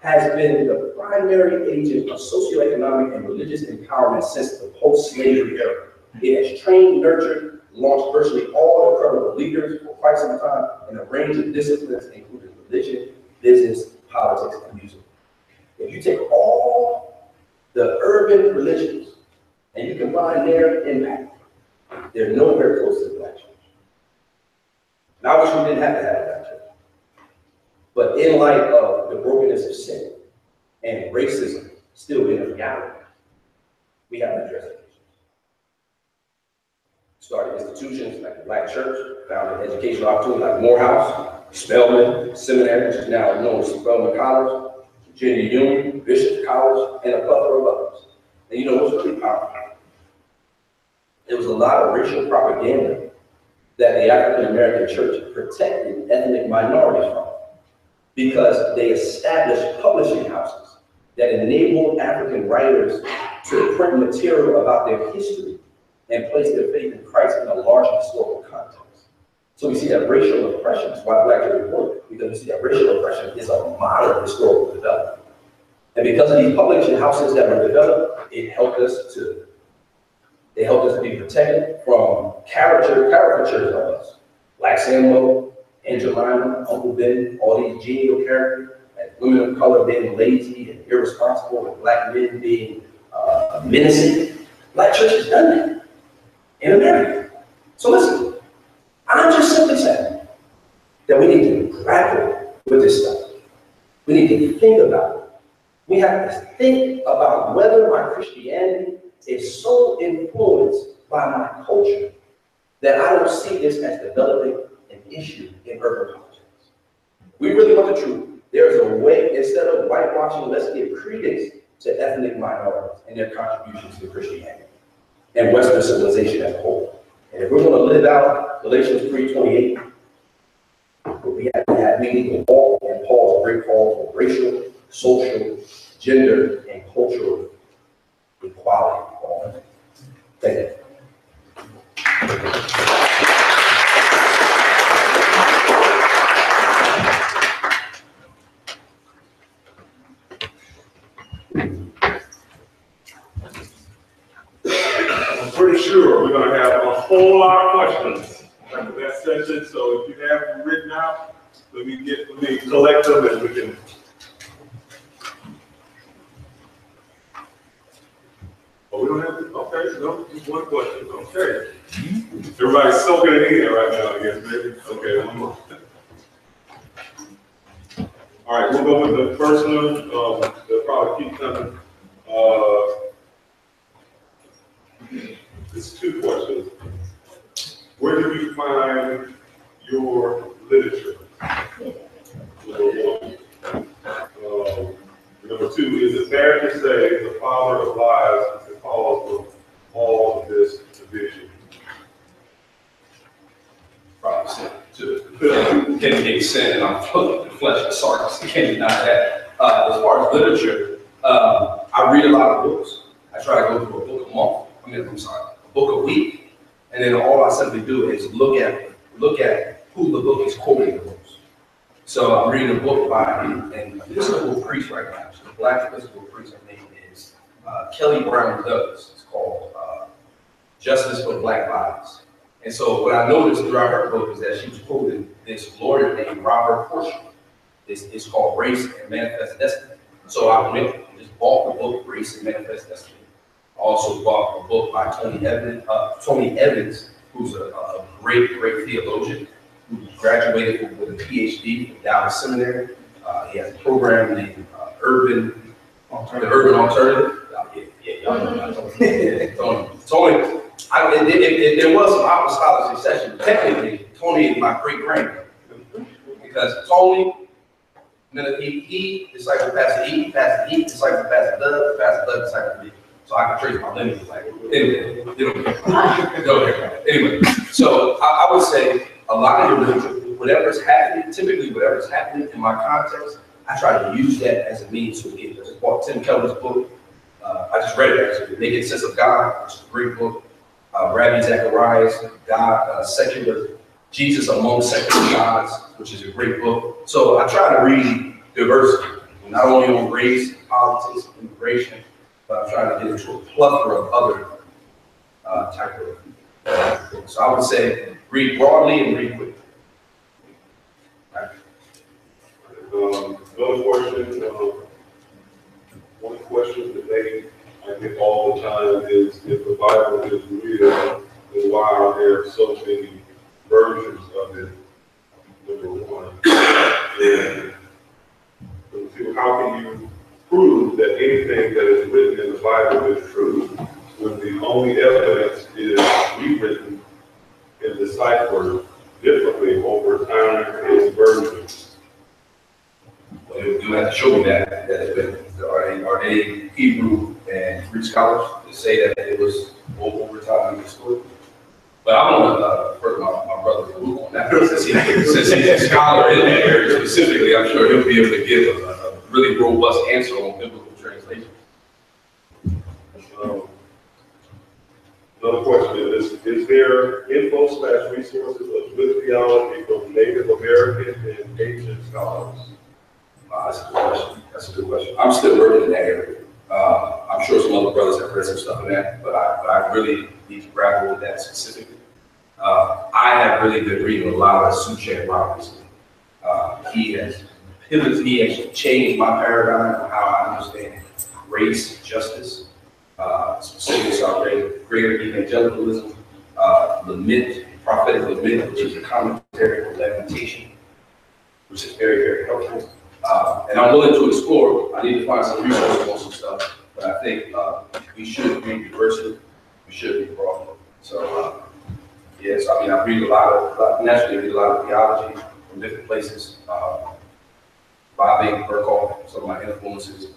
has been the primary agent of socioeconomic and religious empowerment since the post-slavery era. It has trained, nurtured, launched virtually all incredible leaders for quite some time in a range of disciplines, including religion, business, politics, and music. If you take all the urban religions and you combine their impact, they're nowhere close to the black church. And I wish we didn't have to have. But in light of the brokenness of sin and racism still being a reality, we have to address it. Started institutions like the Black Church, founded educational opportunities like Morehouse, Spelman Seminary, which is now known as Spelman College, Virginia Union, Bishop College, and a plethora of others. And you know what's really powerful? there was a lot of racial propaganda that the African American church protected ethnic minorities from because they established publishing houses that enabled African writers to print material about their history and place their faith in Christ in a larger historical context. So we see that racial oppression is why black church work, because we see that racial oppression is a modern historical development. And because of these publishing houses that were developed, it helped us to, it helped us to be protected from caricature, caricatures of us. Black Sambo, Aunt Jemima, Uncle Ben, all these genial characters, and women of color being lazy and irresponsible, and black men being uh, menacing. Black church has done that in America. So listen, I'm just simply saying that we need to grapple with this stuff. We need to think about it. We have to think about whether my Christianity is so influenced by my culture that I don't see this as developing issue in urban politics. We really want the truth. There's a way, instead of whitewashing, let's give credence to ethnic minorities and their contributions to Christianity and Western civilization as a whole. And if we're going to live out Galatians 3.28, we have to have meaning of all and Paul's great call for racial, social, gender, and cultural equality. Thank you. I'm pretty sure we're gonna have a whole lot of questions after that session, so if you have them written out, me get, me collect them and we can. Oh, we don't have, to- okay, no, just one question, okay. Everybody's soaking it in right now, I guess, maybe, okay, one more. All right, we'll go with the first one, um, they'll probably keep coming, uh, it's two questions. Where do you find your literature? Number one. Um, Number two, is it fair to say the father of lies is the cause of all of this division? Probably sin to Kenny Gates sin and I'm full of the flesh and sarcasm. Can't deny that. Uh, as far as literature, um, I read a lot of books. I try to go through a book a month. I mean, I'm sorry, a book a week. And then all I simply is look at, look at who the book is quoting the most. So I'm reading a book by an Episcopal priest right now. She's a black Episcopal priest. Her name is uh, Kelly Brown Douglas. It's called uh, Justice for Black Lives. And so what I noticed throughout her book is that she was quoting this lawyer named Robert Portion. It's, it's called Race and Manifest Destiny. So I went and just bought the book Race and Manifest Destiny. I Also bought a book by Tony Evans, uh, Tony Evans, who's a, a great, great theologian, who graduated with a PhD from Dallas Seminary. Uh, he has a program named uh, Urban, the Urban Alternative. Uh, yeah, yeah, y'all know about Tony. Tony, Tony, I, it, it, it, there was some apostolic succession. Technically, Tony is my great grandfather. Because Tony, then he, he disciple Pastor E, Pastor E, disciple Pastor Doug, Pastor Doug, disciple me. So I can trace my lineage like, anyway, you don't care. Anyway, so I, I would say a lot of your literature, whatever's happening, typically whatever's happening in my context, I try to use that as a means to engage. I just bought Tim Keller's book. Uh, I just read it actually, Making Sense of God, which is a great book. Uh, Ravi Zacharias, God, uh, Secular, Jesus Among Secular Gods, which is a great book. So I try to read diversity, not only on race, politics, immigration, but I'm trying to get into a plethora of other uh, type of. books. So I would say read broadly and read quickly. Um, another question, um, one question that they, I get all the time is, if the Bible is real, then why are there so many versions of it? Number one. And number two, how can you prove that anything that is written in the Bible is true when the only evidence is rewritten and deciphered differently over time and versions? Well, you you have to show me that, that it's been, are they, are they Hebrew and Greek scholars to say that it was over time the story. But I want to, uh, refer my, my brother Luke on that, since he, since he's a scholar in that area specifically, I'm sure he'll be able to give a, a really robust answer on biblical translation. Um, Another question is, is there info slash resources of good theology from Native American and Asian scholars? Uh, that's a good question. That's a good question. I'm still working in that area. Uh, I'm sure some other brothers have read some stuff in that, but I, but I really need to grapple with that specifically. Uh, I have really been reading a lot of Soong-Chan Robinson. Uh, he has pivoted, he has changed my paradigm of how I understand race, justice, uh, specifically South Greater, greater evangelicalism, uh, lament, prophetic lament, which is a commentary on lamentation, which is very, very helpful. Uh, and I'm willing to explore, I need to find some resources on some stuff, but I think, uh, we should be diversity, we should be broad. So, uh, yes, I mean, I read a lot of, naturally, I read a lot of theology from different places. Uh, Bob. Berkhof, some of my influences,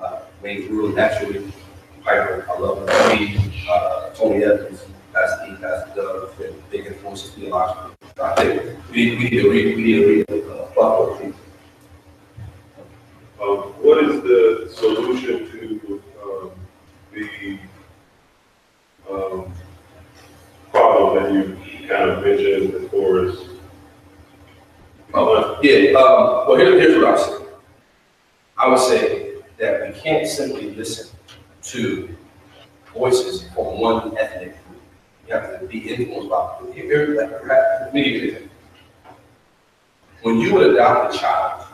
uh, Wayne Brewer, naturally, Piper, I love him, uh, Tony Evans, Pastor D, Pastor Doug, been big influences theologically. I think we, we need to read, we need to read, uh, Buffalo, Um, what is the solution to, um, the, um, problem that you kind of mentioned as far as? Oh, yeah, um, well, here, here's what I would say. I would say that we can't simply listen to voices from one ethnic group. You have to be influenced by, here, here, like, let me give you an example. Adopt a child,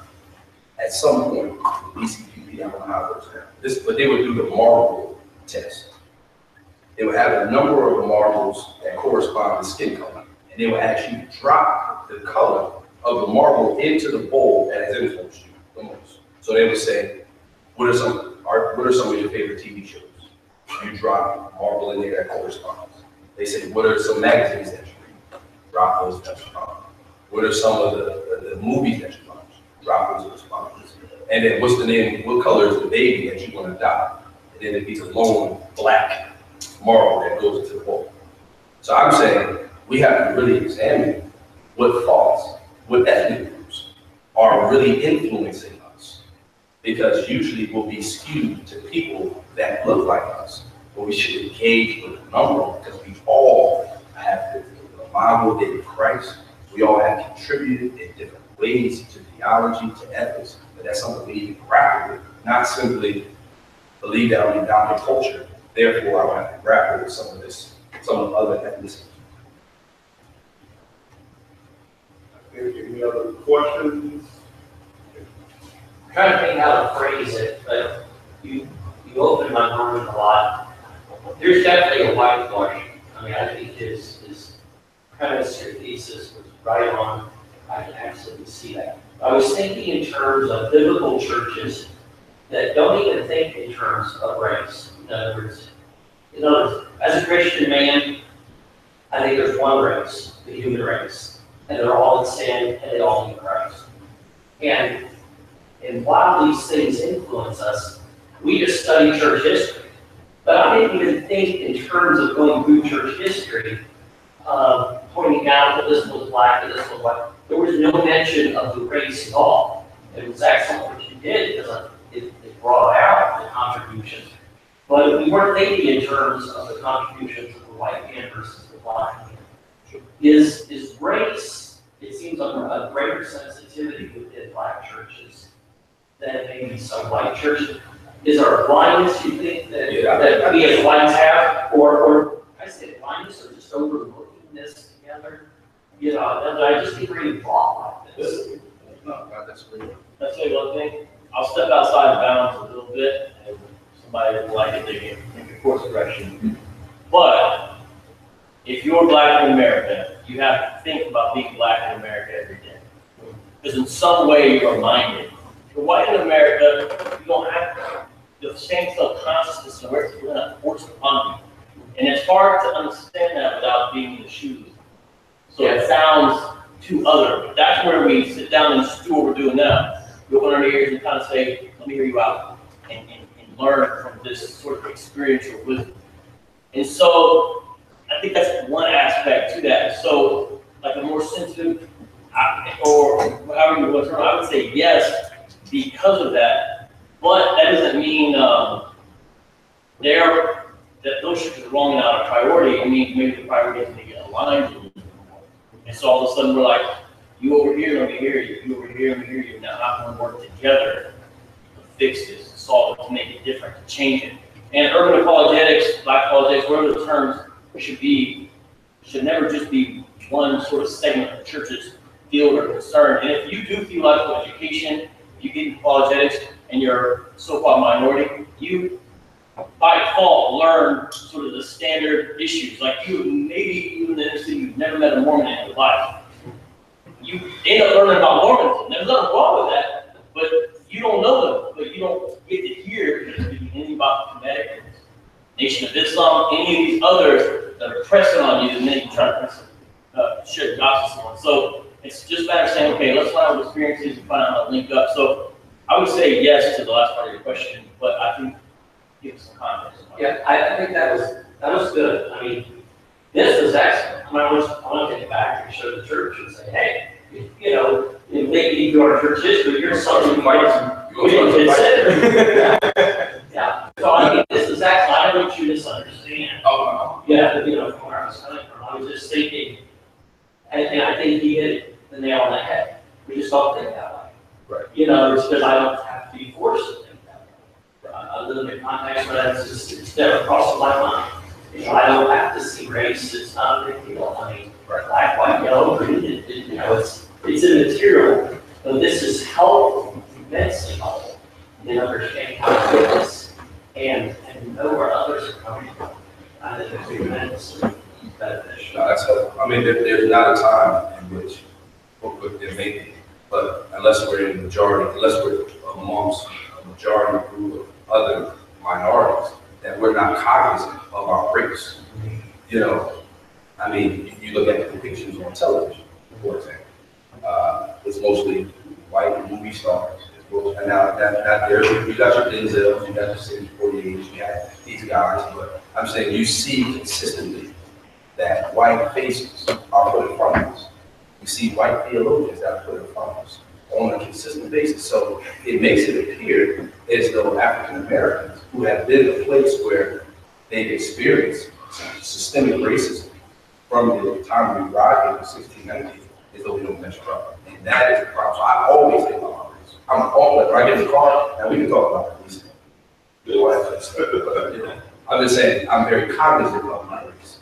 at some point, BCPP, I don't know how it now, this, but they would do the marble test. They would have a number of marbles that correspond to skin color, and they would actually drop the color of the marble into the bowl that has influenced you the most. So they would say, what are some, are, what are some of your favorite TV shows? You drop marble in there that corresponds. They say, what are some magazines that you read? Drop those that respond. What are some of the, the, the movies that you watch? Drop those responses. And then what's the name, what color is the baby that you want to adopt? And then it be a lone black marble that goes into the bowl. So I'm saying, we have to really examine what thoughts, what ethnic groups are really influencing us. Because usually we'll be skewed to people that look like us, but we should engage with the number because we all have the the Bible dated Christ. We all have contributed in different ways to theology, to ethics, but that's something we need to grapple with, not simply believe that I'm in dominant culture, therefore I want to grapple with some of this, some of the other ethnicities. Any other questions? trying to think how to phrase it, but you, you opened my mind a lot. There's definitely a whitewash. I mean, I think his, his premise or thesis was right on. I can absolutely see that. I was thinking in terms of biblical churches that don't even think in terms of race. In other words, in other words, as a Christian man, I think there's one race, the human race, and they're all in sin and they all need Christ. And and while these things influence us, we just study church history. But I didn't even think in terms of going through church history, uh, pointing out that this was black, and this was white. There was no mention of the race at all. It was excellent what you did because it, it brought out the contributions. But we weren't thinking in terms of the contributions of the white man versus the black man. Is, is race, it seems like a greater sensitivity within black churches than maybe some white churches. Is there a blindness you think that, Yeah. that we as whites have, or, or, I say blindness or just overlooking this together? You know, I just think we're involved like this. No, that's great. That's say one thing, I'll step outside bounds a little bit, and somebody will like it, they can make a course correction. But if you're black in America, you have to think about being black in America every day. Because in some way you're reminded. If you're white in America, you don't have the same self-consciousness and we're we're not forced upon you. And it's hard to understand that without being in the shoes. So it sounds too other, that's where we sit down and do what we're doing now. We open our ears and kind of say, let me hear you out and, and, and learn from this sort of experiential wisdom. And so I think that's one aspect to that. So like a more sensitive, I- or however you want to term, it, I would say yes because of that. But that doesn't mean, um, they're, that those churches are wrong and out of priority. I mean, maybe the priorities need to get aligned. And so all of a sudden we're like, you over here, let me hear you, you over here, let me hear you. Now how can we work together to fix this, to solve it, to make it different, to change it? And urban apologetics, black apologetics, whatever the terms should be, should never just be one sort of segment of church's field or concern. And if you do theological education, you get apologetics, and you're so-called minority, you by default learn sort of the standard issues. Like you, maybe even in the you've never met a Mormon in your life. You end up learning about Mormonism. There's nothing wrong with that, but you don't know them, but you don't get to hear because you're anything about the Kemetic, Nation of Islam, any of these others that are pressing on you, and then you try to press, uh, share the gospel on. So it's just a matter of saying, okay, let's find out what experiences and find out how to link up. So I would say yes to the last part of your question, but I think give us some context. Yeah, I, I think that was, that was good. I mean, this was excellent. I mean, I want, I want to take it back and show the church and say, hey, you know, maybe may be your church history, here's something you might, we didn't consider. Yeah, so I mean, this is actually, I don't want you to misunderstand. Oh, Yeah, you know, from where I was coming from, I was just thinking, and, and I think he hit the nail on the head. We just don't think that way. Right. You know, it's because I don't have to be forced to think that way. Uh, Other than the context, but it's just, it's never crossed my mind. You know, I don't have to see race, it's not a big deal. I mean, Right. black, white, yellow, green, it, it, you know, it's, it's immaterial. But this is helpful, immensely helpful in understanding how to do this and, and know where others are coming from. I think it's beneficial. No, that's, mean, there, there's not a time in which, there be, but unless we're in the majority, unless we're amongst a majority group of other minorities, that we're not cognizant of our race. You know, I mean, you- you look at the depictions on television, for example. Uh, it's mostly white movie stars. And now, that, that, there's, you got your Denzels, you got your Sidney Poitier, you got these guys, but I'm saying you see consistently that white faces are put in front of us. You see white theologians that are put in front of us on a consistent basis. So it makes it appear as though African Americans who have been in a place where they've experienced systemic racism from the time we arrived in sixteen nineteen, as though we don't measure up. And that is the problem. So I always think about. I'm when I get the car, and we can talk about police. I'm just saying, I'm very cognizant of my race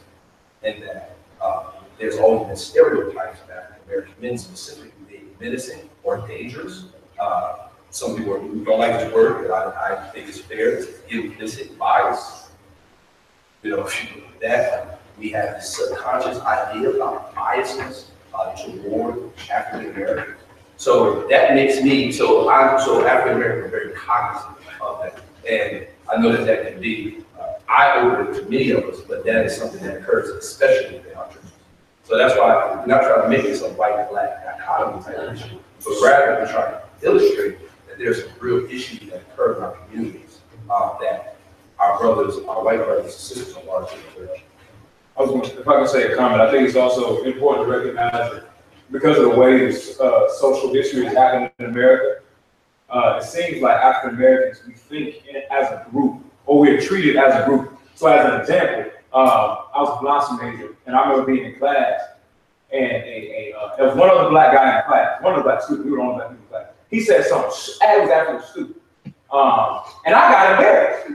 and that uh, there's always been stereotypes of African American men specifically being menacing or dangerous. Uh, Some people don't like this word, but I, I think it's fair, it's implicit bias. You know, that, we have this subconscious idea about biases uh, toward African Americans. So that makes me, so I'm, so African American, very cognizant of that. And I know that that can be uh, eye-opening to many of us, but that is something that occurs especially in our churches. So that's why we're not trying to make this a white-black dichotomy type issue, but rather we're trying to illustrate that there's some real issues that occur in our communities, uh, that our brothers, our white brothers and sisters are largely aware I was, gonna- if I can say a comment, I think it's also important to recognize that because of the way uh, social history has happened in America, uh, it seems like African Americans, we think in- as a group, or we're treated as a group. So as an example, um, I was a Blossom major, and I remember being in class, and a, a, uh, there was one other black guy in class, one of the black students, we were only black people class. He said something, it was absolutely stupid. Um, and I got embarrassed.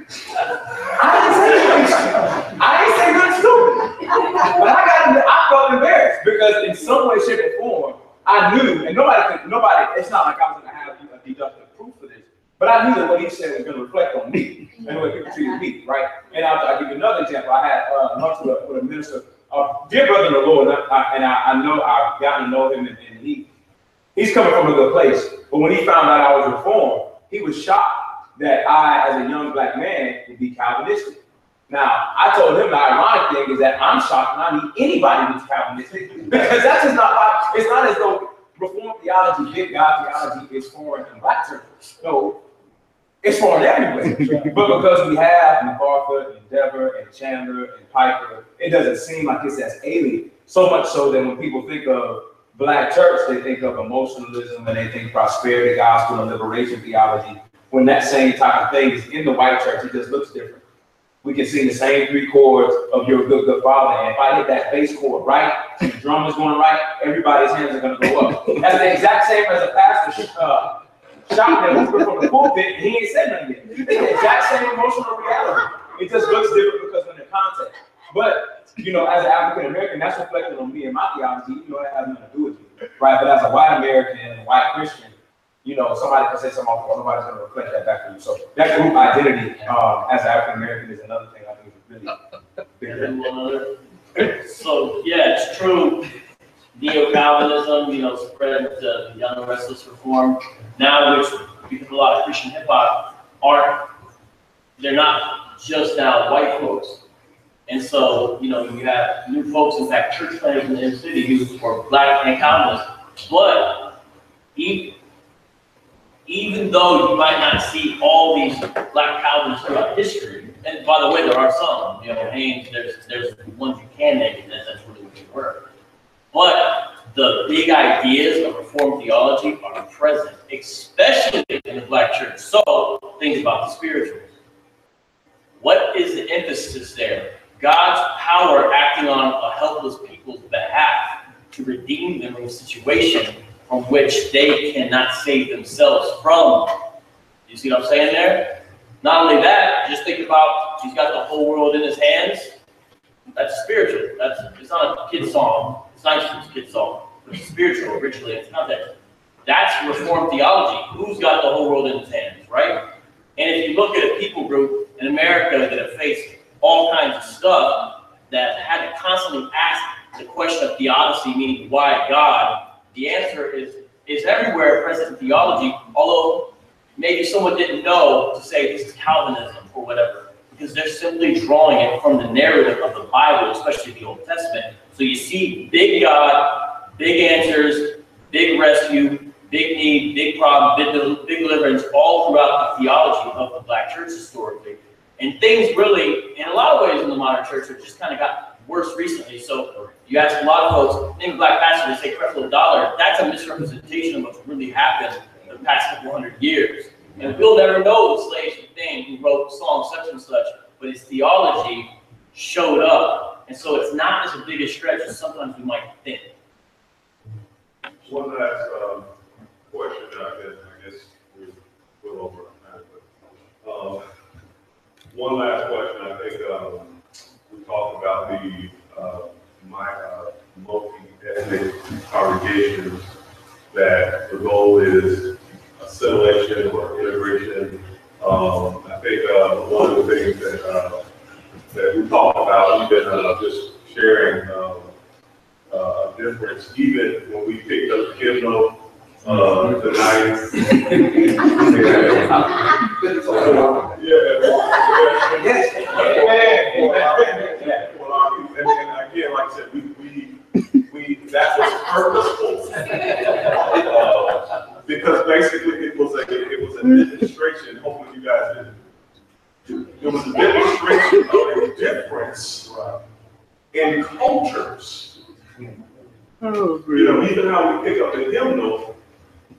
I didn't say anything. I didn't say stupid. But I got, I felt embarrassed because in some way, shape, or form, I knew, and nobody could, nobody, it's not like I was gonna have a deductive proof for this, but I knew that what he said was gonna reflect on me and the way people treated me, right? And I'll, I'll give you another example. I had, uh, with a, with a minister, dear brother in the Lord, and I, and I, I know, I've gotten to know him, and, and he, he's coming from a good place. But when he found out I was reformed, he was shocked that I, as a young black man, would be Calvinistic. Now, I told him the ironic thing is that I'm shocked when I meet anybody who's Calvinistic because that's just not it's not as though Reformed theology, big God theology is foreign in black churches. No, It's formed everywhere. But because we have MacArthur, and Endeavor, and Chandler, and Piper, it doesn't seem like it's as alien. So much so that when people think of black church, they think of emotionalism and they think prosperity gospel and liberation theology. When that same type of thing is in the white church, it just looks different. We can sing the same three chords of your good, good father. And if I hit that bass chord right, the drum is going right, everybody's hands are gonna go up. That's the exact same as a pastor, uh, shouting and from the pulpit, and he ain't said nothing yet. It's the exact same emotional reality. It just looks different because of the context. But, you know, as an African American, that's reflected on me and my theology, even though it has nothing to do with you, right? But as a white American white Christian, you know, somebody can say something off, well, nobody's gonna reflect that back to you. So that group identity, um, as African American is another thing I think is really big. And then one other. So, yeah, it's true. Neo-Calvinism, you know, spread to the Young and Restless Reform. Now, which, because a lot of Christian hip hop aren't, they're not just now white folks. And so, you know, you have new folks, in fact, church planners in the city who are black and Calvinists. But even, even though you might not see all these black Calvinists throughout history, and by the way, there are some, you know, Haynes, there's, there's ones you can name, that that's really they were. But the big ideas of Reformed theology are present, especially in the black church. So, things about the spiritual. What is the emphasis there? God's power acting on a helpless people's behalf to redeem them from a situation from which they cannot save themselves from. You see what I'm saying there? Not only that, just think about he's got the whole world in his hands. That's spiritual. That's it's not a kid song. It's not a kid song. It's spiritual originally. It's not that. That's reformed theology. Who's got the whole world in his hands, right? And if you look at a people group in America that have faced all kinds of stuff that had to constantly ask the question of theodicy, meaning why God, the answer is is everywhere present in theology, although maybe someone didn't know to say this is Calvinism or whatever, because they're simply drawing it from the narrative of the Bible, especially the Old Testament. So you see big God, big answers, big rescue, big need, big problem, big, del- big deliverance, all throughout the theology of the black church historically. And things really, in a lot of ways in the modern church, have just kind of got worse recently. So you ask a lot of folks, name a black pastor, they say Creflo Dollar. That's a misrepresentation of what's really happened in the past couple hundred years. And we'll never know the slave thing who wrote songs such and such, but his theology showed up. And so it's not as big a stretch as sometimes we might think. One last, um, question, I guess, I guess we're, over on time, but, um, one last question, I think, um, we talked about the, uh, my, uh, multi-ethnic congregations, that the goal is assimilation or integration. Um, I think, uh, one of the things that, uh, that we talked about, we've uh, just sharing, um, uh, difference, even when we picked up the hymnal, uh. Yeah. Yes. Well, I mean, and, again, like I said, we, we, we, that was purposeful. Uh, Because basically it was a, it was a demonstration, hopefully you guys didn't. It was a demonstration of a difference in cultures. You know, even how we pick up the hymnal,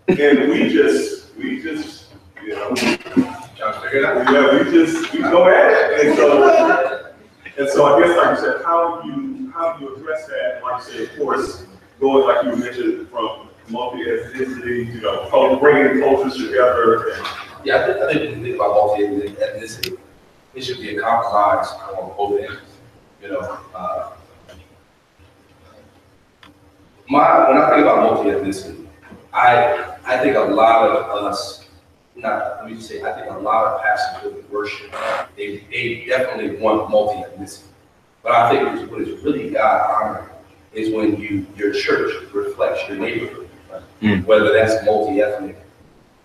and we just, we just, you know, yeah, we just, we go at it, and so, and so I guess, like you said, how do you, how you address that, like you said, of course, going, like you mentioned, from multi-ethnicity, you know, cul- bringing cultures together, and, Yeah, I think, I think when you think about multi ethnicity, it should be a compromise on both ends, you know, uh. My, when I think about multi ethnicity, I, I think a lot of us, not, let me just say, I think a lot of pastors who worship, they, they definitely want multi ethnicity. But I think what is- really God honoring is when you, your church reflects your neighborhood, right? Whether that's multi-ethnic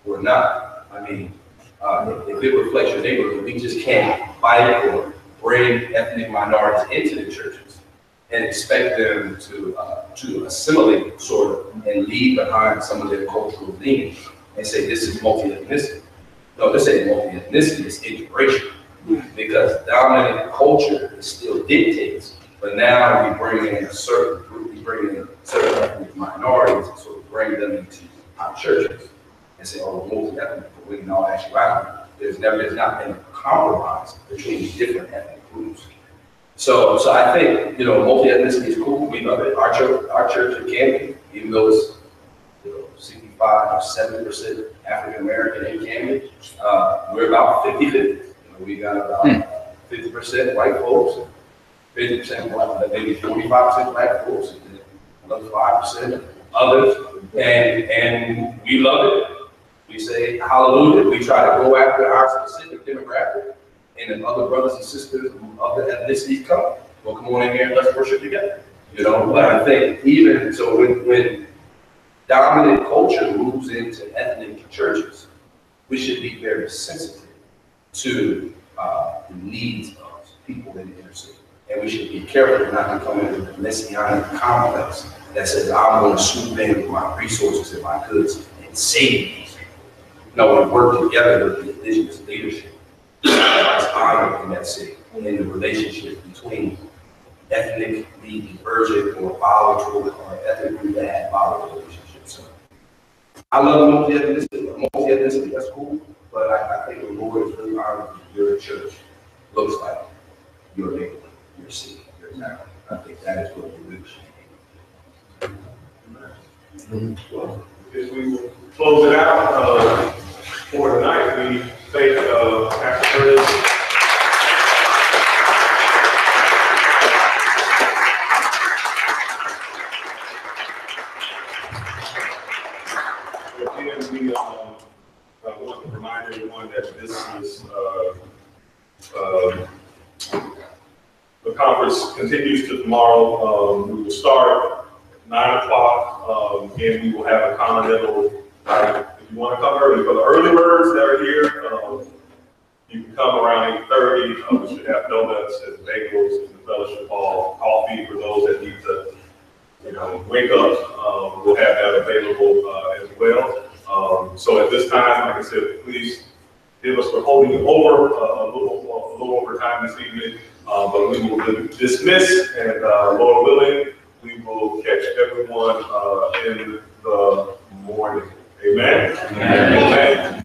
or not. I mean, uh, if if it reflects your neighborhood, we just can't fight or bring ethnic minorities into the churches and expect them to, uh, to assimilate sort of and leave behind some of their cultural themes and say this is multi-ethnicity. no, this ain't multi-ethnicity, it's integration. Because dominant culture still dictates, but now we bring in a certain group, we bring in certain ethnic minorities, and sort of bring them into our churches. And say, oh, we're multi-ethnic, but we know actuality, there's never, there's not been a compromise between different ethnic groups. So, so I think, you know, multi-ethnicity is cool, we love it, our church, our church in Camden, even though it's, you know, sixty-five or seventy percent African American in Camden, uh, we're about 50-50. You know, we got about fifty percent white folks, fifty percent black, maybe forty-five percent black folks, and then another five percent others, and, and we love it. We say hallelujah, we try to go after our specific demographic, and then other brothers and sisters of other ethnicities come, well, come on in here and let's worship together. You know, but I think even, so when, when dominant culture moves into ethnic churches, we should be very sensitive to, uh, the needs of people in the inner city. And we should be careful not to come in with a messianic complex that says, I'm gonna swoop in with my resources and my goods and save these. No, we work together with the indigenous leadership that's in that city, and the relationship between ethnically divergent or volatile or ethnically bad volatile relationships. So I love multi-ethnicity, multi-ethnicity, that's cool, but I, I think the Lord is really honored your church looks like your neighborhood, your city, your town. I think that is what we should. Well, As we close it out, uh, for tonight, we thank, uh, Pastor Curtis. Again, we, um, I want to remind everyone that this is, uh, uh, the conference continues to tomorrow. Um, we will start nine o'clock, um, and we will have a continental, uh, you want to come early, for the early birds that are here, um, you can come around eight thirty, uh, we should have donuts and bagels in the fellowship hall, coffee for those that need to, you know, wake up, um, we'll have that available, uh, as well. Um, so at this time, like I said, please give us for holding over, uh, a little, a little over time this evening, uh, but we will dismiss and, uh, Lord willing, we will catch everyone, uh, in the morning. Amen? Amen.